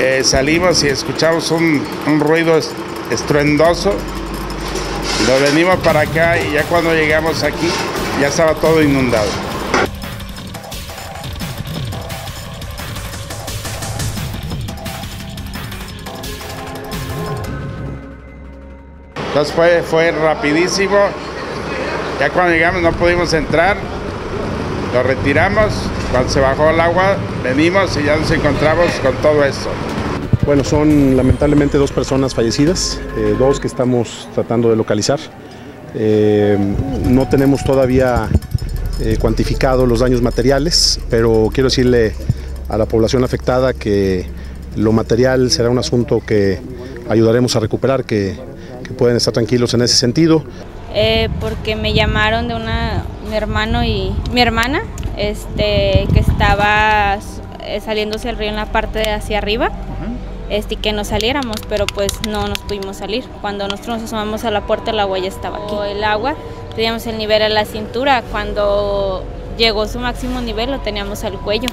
eh, salimos y escuchamos un, un ruido es- estruendoso. Nos venimos para acá y ya cuando llegamos aquí ya estaba todo inundado. Entonces fue, fue rapidísimo. Ya cuando llegamos no pudimos entrar. Lo retiramos. Cuando se bajó el agua, venimos y ya nos encontramos con todo esto. Bueno, son lamentablemente dos personas fallecidas, eh, dos que estamos tratando de localizar. Eh, no tenemos todavía eh, cuantificado los daños materiales, pero quiero decirle a la población afectada que lo material será un asunto que ayudaremos a recuperar, que, que pueden estar tranquilos en ese sentido. Eh, porque me llamaron de una, mi hermano y mi hermana, este, que estaba eh, saliéndose el río en la parte de hacia arriba, este, y que nos saliéramos, pero pues no nos pudimos salir. Cuando nosotros nos asomamos a la puerta, el agua ya estaba aquí. El agua, teníamos el nivel a la cintura, cuando llegó su máximo nivel lo teníamos al cuello.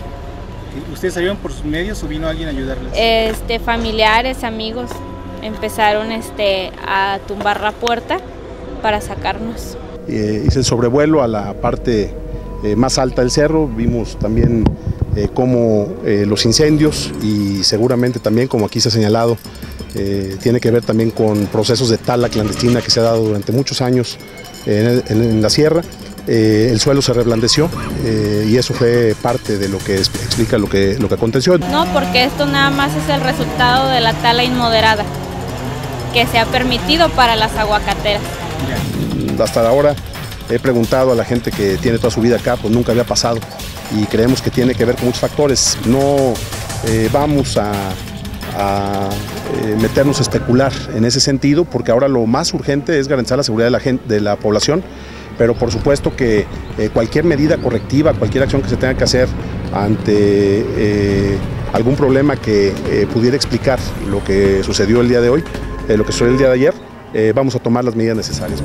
¿Ustedes salieron por sus medios o vino alguien a ayudarles? Este, familiares, amigos, empezaron este, a tumbar la puerta para sacarnos. Eh, hice el sobrevuelo a la parte eh, más alta del cerro, vimos también eh, cómo eh, los incendios y seguramente también, como aquí se ha señalado, tiene que ver también con procesos de tala clandestina que se ha dado durante muchos años en, el- en- en la sierra. El suelo se reblandeció y eso fue parte de lo que explica lo que, lo que aconteció. No, porque esto nada más es el resultado de la tala inmoderada que se ha permitido para las aguacateras. Hasta ahora he preguntado a la gente que tiene toda su vida acá, pues nunca había pasado y creemos que tiene que ver con muchos factores. No eh, vamos a, eh, meternos a especular en ese sentido porque ahora lo más urgente es garantizar la seguridad de la, gente, de la población, pero por supuesto que eh, cualquier medida correctiva, cualquier acción que se tenga que hacer ante algún problema que pudiera explicar lo que sucedió el día de hoy, lo que sucedió el día de ayer, vamos a tomar las medidas necesarias.